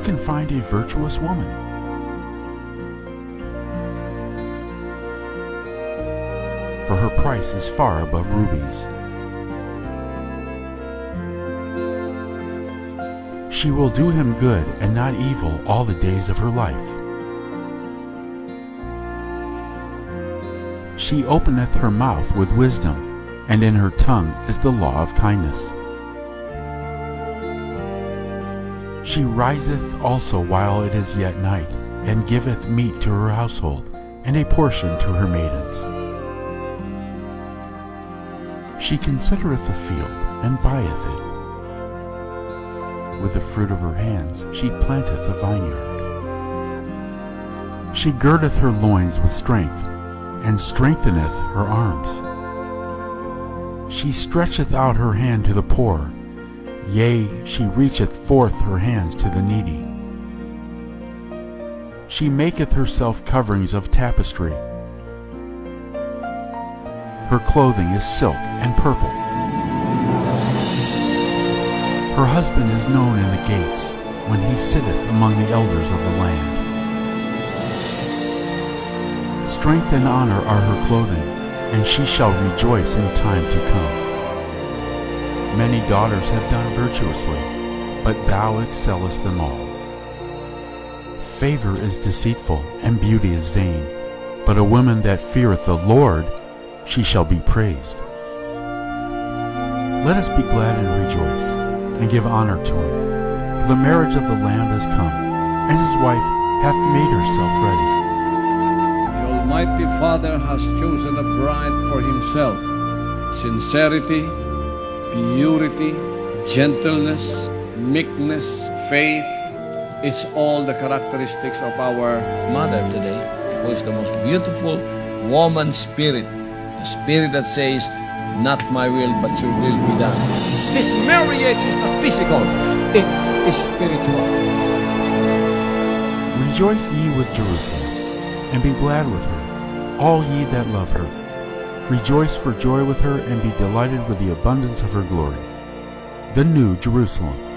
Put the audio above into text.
can find a virtuous woman? For her price is far above rubies. She will do him good and not evil all the days of her life. She openeth her mouth with wisdom, and in her tongue is the law of kindness. She riseth also while it is yet night, and giveth meat to her household, and a portion to her maidens. She considereth the field, and buyeth it. With the fruit of her hands she planteth a vineyard. She girdeth her loins with strength, and strengtheneth her arms. She stretcheth out her hand to the poor, Yea, she reacheth forth her hands to the needy. She maketh herself coverings of tapestry. Her clothing is silk and purple. Her husband is known in the gates, when he sitteth among the elders of the land. Strength and honor are her clothing, and she shall rejoice in time to come. Many daughters have done virtuously, but thou excellest them all. Favor is deceitful, and beauty is vain, but a woman that feareth the Lord, she shall be praised. Let us be glad and rejoice, and give honor to him, for the marriage of the Lamb is come, and his wife hath made herself ready. The Almighty Father has chosen a bride for himself. Sincerity, purity, gentleness, meekness, faith. It's all the characteristics of our mother today, who is the most beautiful woman spirit. The spirit that says, Not my will, but your will be done. This marriage is not physical, it is spiritual. Rejoice ye with Jerusalem, and be glad with her, all ye that love her. Rejoice for joy with her, and be delighted with the abundance of her glory. The New Jerusalem.